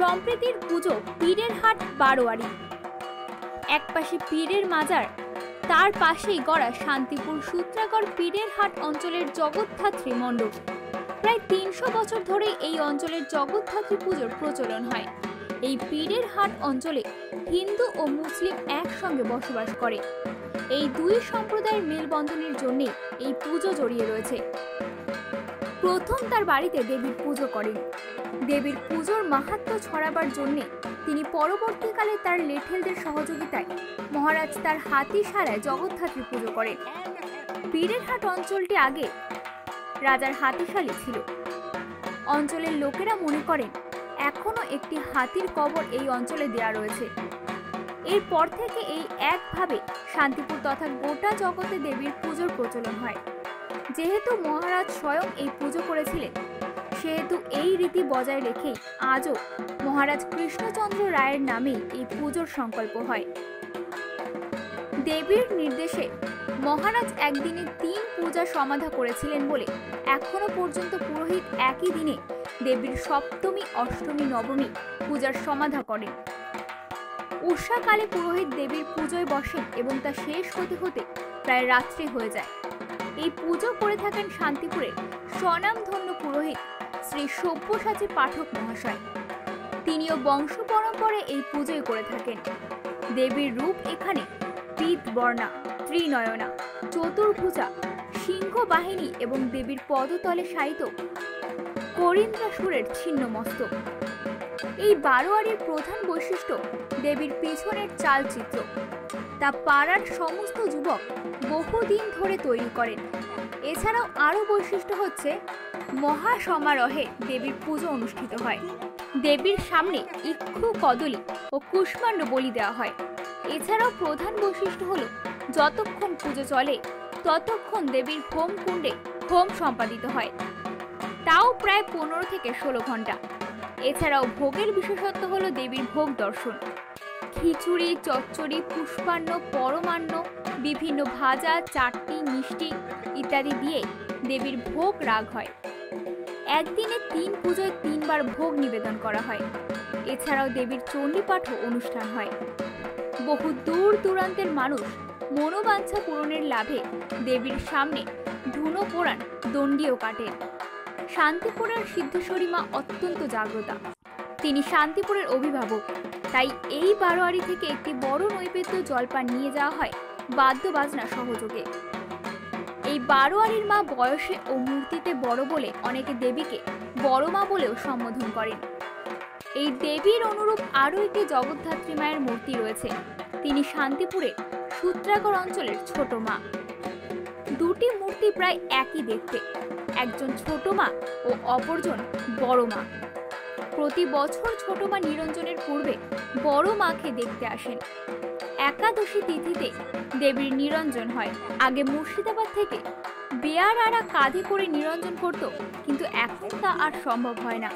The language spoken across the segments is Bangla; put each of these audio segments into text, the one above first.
সম্প্রীতির পুজো পীরের হাট বারোয়ারি। একপাশে পীরের মাজার, তার পাশেই গড়া শান্তিপুর সূত্রাগড় পীরের হাট অঞ্চলের জগৎধাত্রী মণ্ডপ। প্রায় তিনশো বছর ধরে এই অঞ্চলের জগৎধাত্রী পুজোর প্রচলন হয়। এই পীরের হাট অঞ্চলে হিন্দু ও মুসলিম একসঙ্গে বসবাস করে। এই দুই সম্প্রদায়ের মেলবন্ধনের জন্যে এই পুজো জড়িয়ে রয়েছে। প্রথম তার বাড়িতে দেবীর পুজো করেন। দেবীর পুজোর মাহাত্ম্য ছড়াবার জন্যে তিনি পরবর্তীকালে তার লেঠেলদের সহযোগিতায় মহারাজ তার হাতিশালায় জগৎধাত্রী পুজো করেন। পীরেরহাট অঞ্চলটি আগে রাজার হাতিশালী ছিল। অঞ্চলের লোকেরা মনে করেন, এখনও একটি হাতির কবর এই অঞ্চলে দেয়া রয়েছে। এরপর থেকে এই একভাবে শান্তিপুর তথা গোটা জগতে দেবীর পুজোর প্রচলন হয়। যেহেতু মহারাজ স্বয়ং এই পুজো করেছিলেন, সেহেতু এই রীতি বজায় রেখেই আজও মহারাজ কৃষ্ণচন্দ্র রায়ের নামেই এই পুজোর সংকল্প হয়। দেবীর নির্দেশে মহারাজ একদিনে তিন পূজা সমাধা করেছিলেন বলে এখনও পর্যন্ত পুরোহিত একই দিনে দেবীর সপ্তমী, অষ্টমী, নবমী পূজার সমাধা করেন। উষাকালে পুরোহিত দেবীর পুজোয় বসেন এবং তা শেষ হতে হতে প্রায় রাত্রি হয়ে যায়। এই পুজো করে থাকেন শান্তিপুরের স্বনামধন্য পুরোহিত শ্রী সব্যসাচী পাঠক মহাশয়। তিনিও বংশ পরম্পরায় এই পুজোই করে থাকেন। দেবীর রূপ এখানে পিত বর্ণা ত্রিনয়না, চতুর্ভুজা সিংহ বাহিনী এবং দেবীর পদতলে শায়িত করিন্দ্রাসুরের ছিন্ন মস্তক এই বারোয়ারির প্রধান বৈশিষ্ট্য দেবীর পেছনের চালচিত্র। তা পাড়ার সমস্ত যুবক বহুদিন ধরে তৈরি করেন। এছাড়াও আরও বৈশিষ্ট্য হচ্ছে মহা সমারোহে দেবীর পুজো অনুষ্ঠিত হয়। দেবীর সামনে ইক্ষু কদলী ও কুষ্মাণ্ড বলি দেওয়া হয়। এছাড়াও প্রধান বৈশিষ্ট্য হলো, যতক্ষণ পুজো চলে, ততক্ষণ দেবীর হোম কুণ্ডে হোম সম্পাদিত হয়। তাও প্রায় পনেরো থেকে ষোলো ঘণ্টা এছাড়াও ভোগের বিশেষত্ব হলো দেবীর ভোগ দর্শন। খিচুড়ি, চচ্চড়ি, পুষ্পান্ন, পরমান্ন, বিভিন্ন ভাজা, চাটনি, মিষ্টি ইত্যাদি দিয়ে দেবীর ভোগ রাগ হয়। একদিনে তিন পুজোয় তিনবার ভোগ নিবেদন করা হয়। এছাড়াও দেবীর চণ্ডীপাঠও অনুষ্ঠান হয়। বহু দূর দূরান্তের মানুষ মনোবাঞ্ছা পূরণের লাভে দেবীর সামনে ধুনো পোড়ান, দণ্ডিও কাটেন। শান্তিপুরের সিদ্ধেশ্বরী মা অত্যন্ত জাগ্রতা। তিনি শান্তিপুরের অভিভাবক। তাই এই বারোয়ারি থেকে একটি বড় নৈবেদ্য জলপান নিয়ে যাওয়া হয় বাদ্য বাজনা সহযোগে। এই বারোয়ারির মা বয়সে ও মূর্তিতে বড় বলে অনেকে দেবীকে বড় মা বলেও সম্বোধন করেন। এই দেবীর অনুরূপ আরও একটি জগদ্ধাত্রী মায়ের মূর্তি রয়েছে। তিনি শান্তিপুরে সূত্রাগড় অঞ্চলের ছোট মা। দুটি মূর্তি প্রায় একই দেখতে। একজন ছোট মা ও অপরজন বড় মা। প্রতি বছর ছোট মা নিরঞ্জনের পূর্বে বড় মাকে দেখতে আসেন। একাদশী তিথিতে দেবীর নিরঞ্জন হয়। আগে মুর্শিদাবাদ থেকে বেয়ারারা কাঁধে করে নিরঞ্জন করত, কিন্তু এখন তা আর সম্ভব হয় না।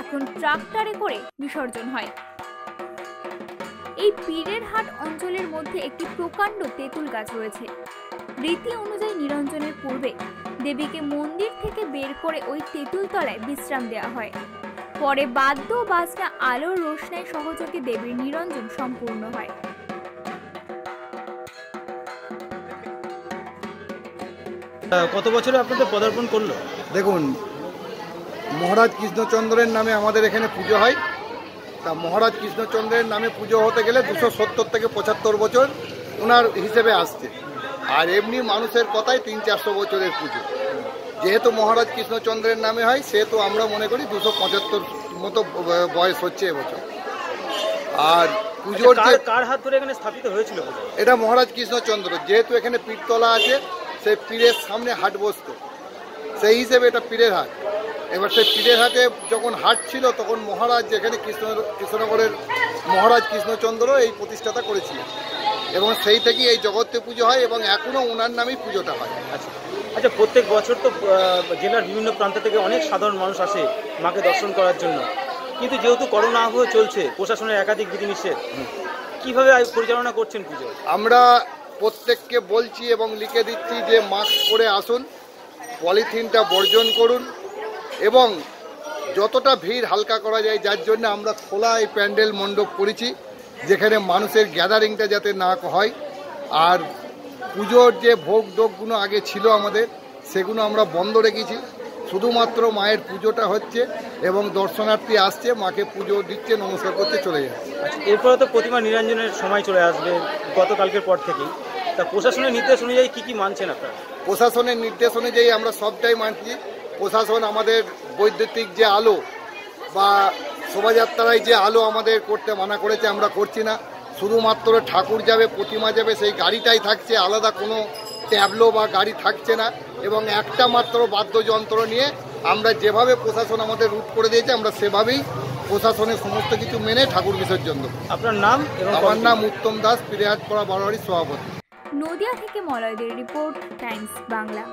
এখন ট্রাক্টরে করে বিসর্জন হয়। এই পীরের হাট অঞ্চলের মধ্যে একটি প্রকাণ্ড তেঁতুল গাছ রয়েছে। রীতি অনুযায়ী নিরঞ্জনের পূর্বে দেবীকে মন্দির থেকে বের করে ওই তেঁতুল তলায় বিশ্রাম দেওয়া হয়। পরে বাদ্য বাজনা আলোর রোশনায় সহযোগে দেবীর নিরঞ্জন সম্পূর্ণ হয়। কত বছরে আপনাদের পদার্পণ করল? দেখুন মহারাজ কৃষ্ণচন্দ্রের নামে আমাদের এখানে পুজো হয়। তা মহারাজ কৃষ্ণচন্দ্রের নামে পুজো হতে গেলে দুশো সত্তর থেকে পঁচাত্তর বছর ওনার হিসেবে আসছে। আর এমনি মানুষের কথাই তিন চারশো বছরের পুজো। যেহেতু মহারাজ কৃষ্ণচন্দ্রের নামে হয় সেহেতু আমরা মনে করি দুশো পঁচাত্তর মতো বয়স হচ্ছে এবছর। আর পুজোর যে কার কার হাত ধরে এখানে স্থাপিত হয়েছিল এটা মহারাজ কৃষ্ণচন্দ্র যেহেতু এখানে পীরতলা আছে সেই পীরের সামনে হাট বসত। সেই হিসেবে এটা পীরের হাট। এবার সেই পীরের হাটে যখন হাট ছিল তখন মহারাজ যেখানে কৃষ্ণ কৃষ্ণনগরের মহারাজ কৃষ্ণচন্দ্র এই প্রতিষ্ঠাতা করেছিলেন। এবং সেই থেকেই এই জগতে পুজো হয় এবং এখনও ওনার নামেই পুজোটা হয়। আচ্ছা। আচ্ছা প্রত্যেক বছর তো জেলার বিভিন্ন প্রান্ত থেকে অনেক সাধারণ মানুষ আসে মাকে দর্শন করার জন্য। কিন্তু যেহেতু করোনা আবহ চলছে, প্রশাসনের একাধিক বিধিনিষেধ, কীভাবে পরিচালনা করছেন পুজো? আমরা প্রত্যেককে বলছি এবং লিখে দিচ্ছি যে মাস্ক পরে আসুন, পলিথিনটা বর্জন করুন এবং যতটা ভিড় হালকা করা যায়, যার জন্য আমরা খোলা এই প্যান্ডেল মণ্ডপ করেছি, যেখানে মানুষের গ্যাদারিংটা যাতে না হয়। আর পুজোর যে ভোগ দোগগুলো আগে ছিল আমাদের সেগুলো আমরা বন্ধ রেখেছি। শুধুমাত্র মায়ের পুজোটা হচ্ছে এবং দর্শনার্থী আসছে মাকে পুজো দিচ্ছে নমস্কার করতে চলে যাচ্ছে। আচ্ছা, এরপরে তো প্রতিমা নিরঞ্জনের সময় চলে আসবে গতকালকের পর থেকেই। তা প্রশাসনের নির্দেশ অনুযায়ী কি কি মানছেন আপনারা? প্রশাসনের নির্দেশ অনুযায়ী আমরা সবটাই মানছি। প্রশাসন আমাদের বৈদ্যুতিক যে আলো বা শোভাযাত্রায় যে আলো আমাদের করতে মানা করেছে আমরা করছি না। শুধুমাত্র ঠাকুর যাবে প্রতিমা যাবে সেই গাড়িটাই থাকছে আলাদা কোনো ট্যাবলো বা গাড়ি থাকছে না। এবং একটা মাত্র বাদ্যযন্ত্র নিয়ে আমরা যেভাবে প্রশাসন আমাদের রুট করে দিয়েছে আমরা সেভাবেই প্রশাসনের সমস্ত কিছু মেনে ঠাকুর বিসর্জন দেবো। আপনার নাম এবং আমার নাম উত্তম দাস পিরিয়াটপাড়া বারোয়ারির সভাপতি। নদিয়া থেকে মলয়দের রিপোর্ট টাইমস বাংলা।